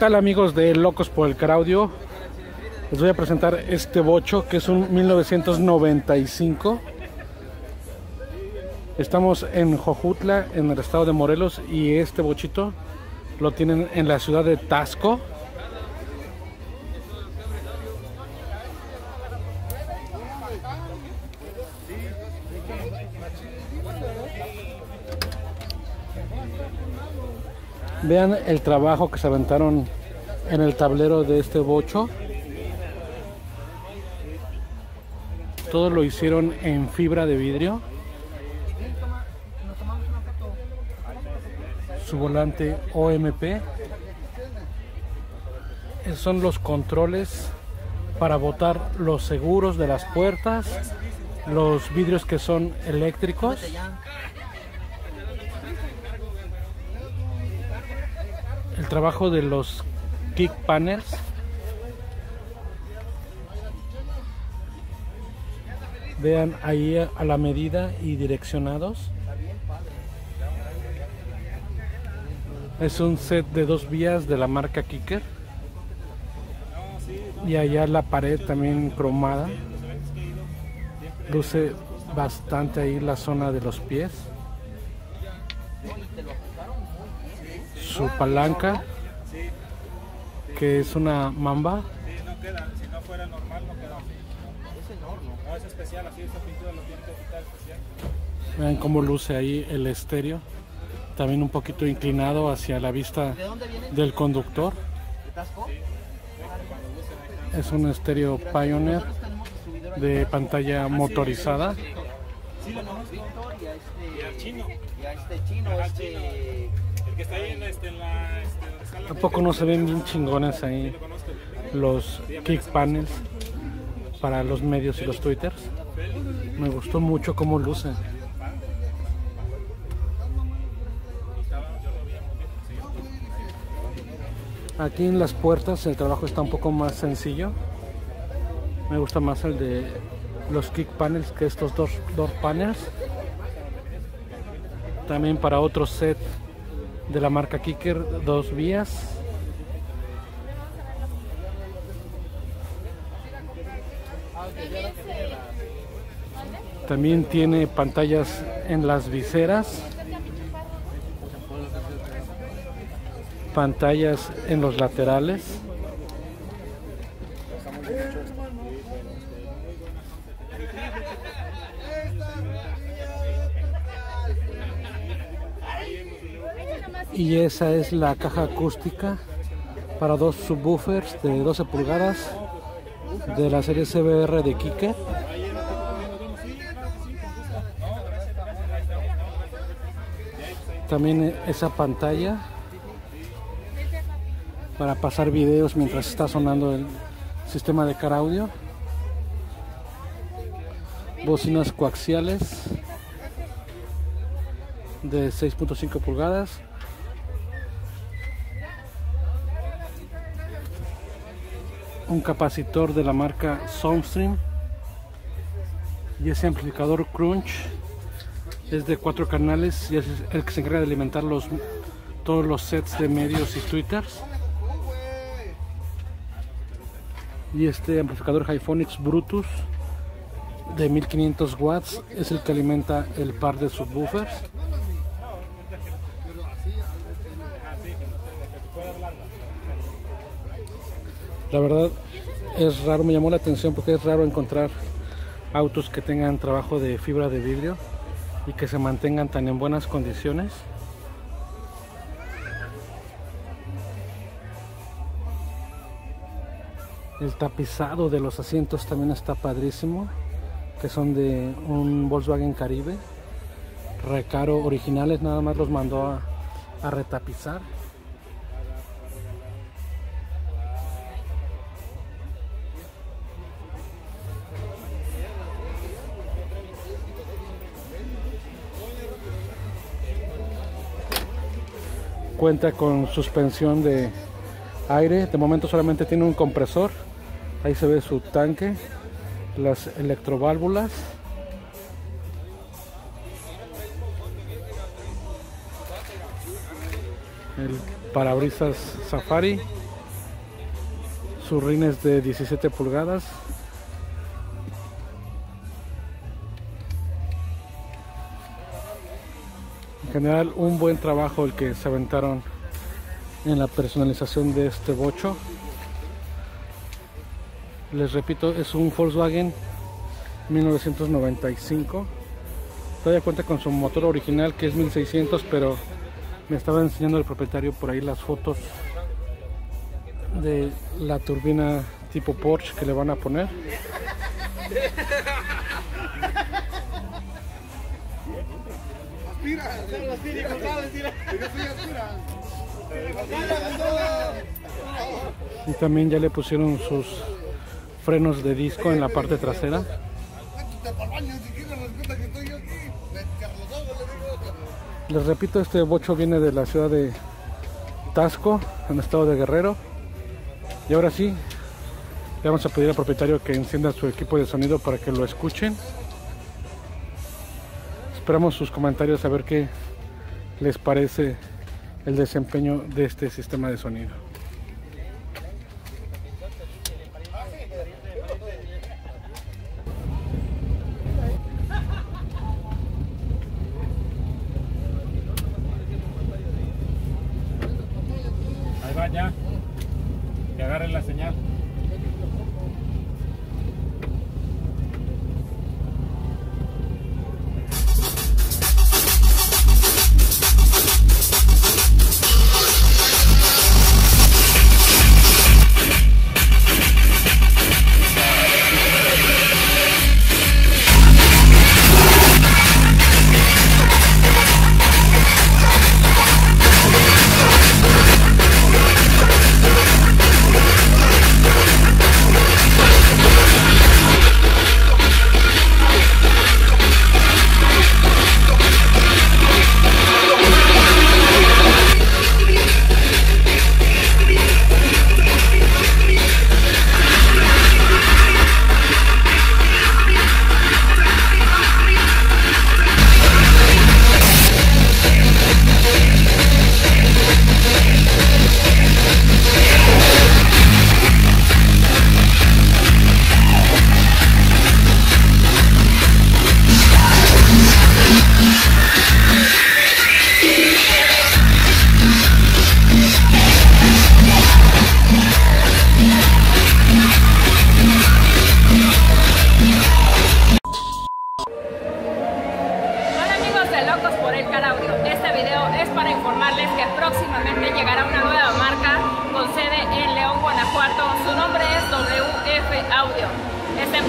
tal amigos de Locos por el Caraudio? Les voy a presentar este bocho que es un 1995. Estamos en Jojutla, en el estado de Morelos, y este bochito lo tienen en la ciudad de Tasco. Vean el trabajo que se aventaron en el tablero de este bocho. Todo lo hicieron en fibra de vidrio. Su volante OMP. Esos son los controles para botar los seguros de las puertas, los vidrios que son eléctricos. El trabajo de los kick panels. Vean ahí a la medida y direccionados. Es un set de dos vías de la marca Kicker. Y allá la pared también cromada. Luce bastante ahí la zona de los pies su palanca que es una mamba Sí, no queda, si no fuera normal no queda. No, es especial, así esta pintura lo tiene que quitar especial. vean cómo luce ahí el estéreo también un poquito inclinado hacia la vista del conductor es un estéreo Pioneer de pantalla motorizada Sí, lo conozco. Y al chino. Y a este chino, este... El que está ahí en, este, en la. Este, donde está la tampoco no se ven bien chingones ahí los kick panels para los medios y los twitters me gustó mucho cómo luce. Aquí en las puertas el trabajo está un poco más sencillo. Me gusta más el de los kick panels que estos dos door panels. También para otro set de la marca Kicker dos vías. También tiene pantallas en las viseras. Pantallas en los laterales y esa es la caja acústica para dos subwoofers de 12 pulgadas de la serie CBR de Kicker también esa pantalla para pasar videos mientras está sonando el sistema de car audio. Bocinas coaxiales de 6.5 pulgadas un capacitor de la marca Soundstream y ese amplificador Crunch. Es de cuatro canales y es el que se encarga de alimentar los todos los sets de medios y twitters y este amplificador Hyphonics Brutus de 1500 watts es el que alimenta el par de subwoofers la verdad es raro, me llamó la atención porque es raro encontrar autos que tengan trabajo de fibra de vidrio y que se mantengan tan en buenas condiciones. El tapizado de los asientos también está padrísimo que son de un Volkswagen Caribe. Recaro originales nada más los mandó a, a retapizar cuenta con suspensión de aire. De momento solamente tiene un compresor. Ahí se ve su tanque las electroválvulas. El parabrisas safari. Sus rines de 17 pulgadas. General un buen trabajo el que se aventaron en la personalización de este bocho. Les repito, es un Volkswagen 1995. Todavía cuenta con su motor original que es 1600, pero me estaba enseñando el propietario por ahí las fotos de la turbina tipo Porsche que le van a poner. Y también ya le pusieron sus frenos de disco en la parte trasera. Les repito, este bocho viene de la ciudad de Tasco, en el estado de Guerrero. Y ahora sí, le vamos a pedir al propietario que encienda su equipo de sonido para que lo escuchen. Esperamos sus comentarios a ver qué les parece el desempeño de este sistema de sonido.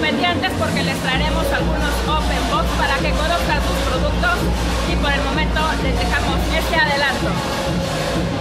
Pendientes porque les traeremos algunos open box para que conozcan sus productos y por el momento les dejamos este adelanto.